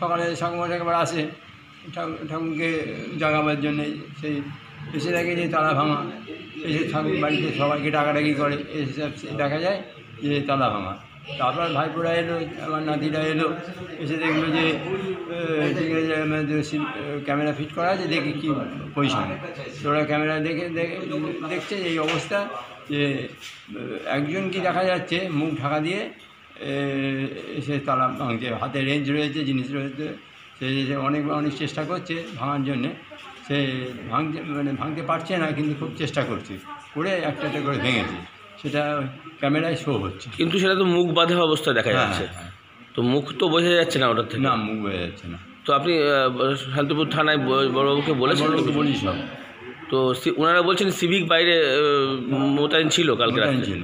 সকালে সংবাদ একবার আসে, ঠাকুর, ঠাকুরকে জাগাবার জন্যে সেই এসে দেখে যে তালা ভাঙা। এসে ঠাকুর বাড়িতে সবাইকে ডাকাডাকি করে, এসে দেখা যায় যে তালা ভাঙা। তারপর ভাইপোরা এলো, আমার নাতিরা এলো, এসে দেখল যে ঠিক আছে আমাদের ক্যামেরা ফিট করা আছে, দেখি কী পজিশন ওরা ক্যামেরা দেখে দেখে, দেখছে এই অবস্থা যে একজন কি দেখা যাচ্ছে, মুখ ঢাকা দিয়ে এসে তালা ভাঙছে, হাতে রেঞ্জ রয়েছে, জিনিস রয়েছে, সে সে অনেক অনেক চেষ্টা করছে ভাঙার জন্যে। সে ভাঙতে মানে ভাঙতে পারছে না, কিন্তু খুব চেষ্টা করছে, করে একটা একটা করে ভেঙেছে। সেটা ক্যামেরায় শো হচ্ছে। কিন্তু সেটা তো মুখ বাঁধা অবস্থা দেখা হ্যাঁ, যাচ্ছে। হ্যাঁ। তো মুখ তো বোঝা যাচ্ছে না ওটার থেকে। না মুখ বোঝা যাচ্ছে না। তো আপনি শান্তিপুর থানায় বড়বাবুকে বলেছেন? বলি সব। তো ওনারা বলছেন সিভিক বাইরে মোতায়েন ছিল কালকে রাত্রে। ছিল।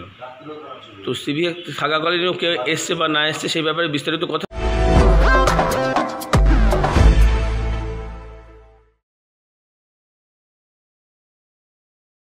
তো সিভিক থাকাকালীনও কেউ এসছে বা না এসছে সেই ব্যাপারে বিস্তারিত কথা